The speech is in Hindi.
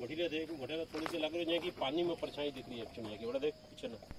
बढ़िया देख बढ़िया थोड़ी सी लग रही है कि पानी में परछाई दिख रही है चुनिया की बड़ा देख पीछे ना